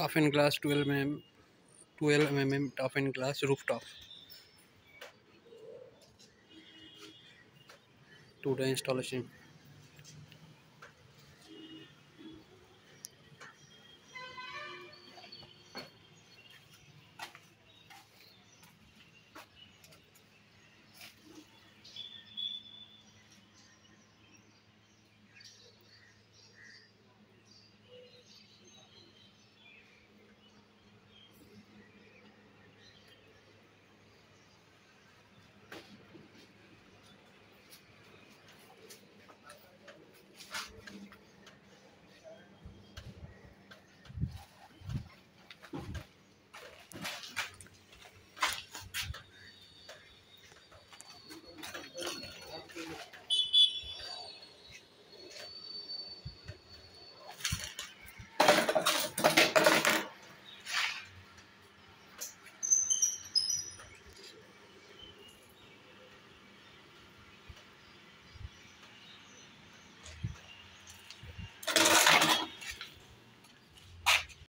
top end glass twelve M M twelve M M M top end glass roof top today installation